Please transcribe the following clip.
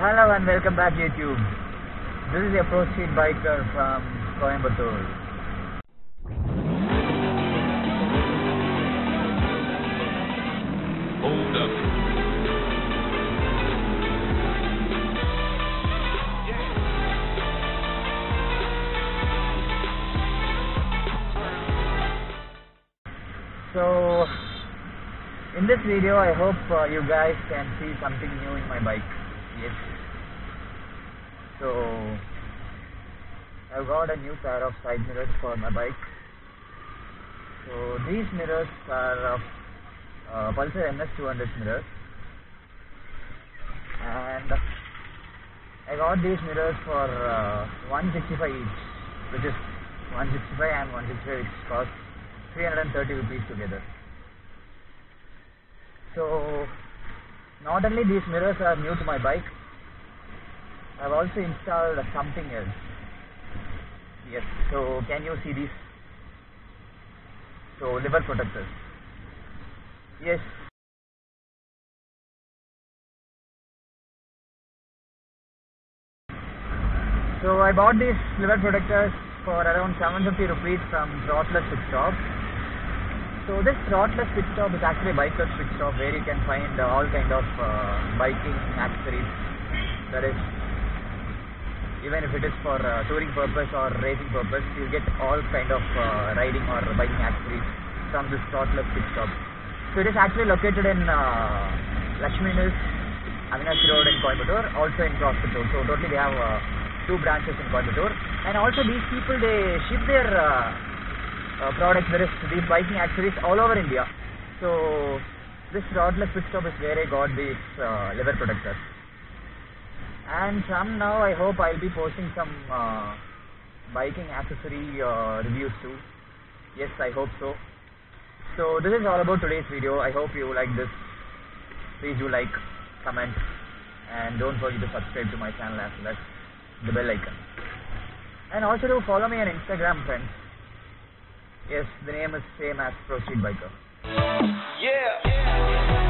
Hello and welcome back YouTube. This is your Pro Street Biker from Coimbatore. Hold up. So, in this video I hope uh, you guys can see something new in my bike. So, I've got a new pair of side mirrors for my bike. So, these mirrors are of uh, Pulsar NS200 mirrors. And I got these mirrors for uh, 165 each, which is 165 and 165 which cost 330 rupees together. So, not only these mirrors are new to my bike, I've also installed something else. Yes, so can you see these? So, lever protectors. Yes, So I bought these lever protectors for around 750 rupees from Pit Stop. So this Throttlerz Pit Stop is actually a biker's pit stop where you can find uh, all kind of uh, biking accessories. That is, even if it is for uh, touring purpose or racing purpose, you get all kind of uh, riding or biking accessories from this Throttlerz Pit Stop. So it is actually located in uh, Lakshmi Avinashi Road in Coimbatore, also in Cross Cut Road. So totally they have uh, two branches in Coimbatore. And also these people they ship their products, there is these biking accessories all over India. So this Throttlerz Pit Stop is where I got these uh, lever protectors. And from now I hope I'll be posting some uh, biking accessory uh, reviews too. Yes, I hope so. So this is all about today's video. I hope you like this. Please do like, comment, and don't forget to subscribe to my channel as well as the bell icon. And also do follow me on Instagram, friends. Yes, the name is same as Pro Street Biker. Yeah.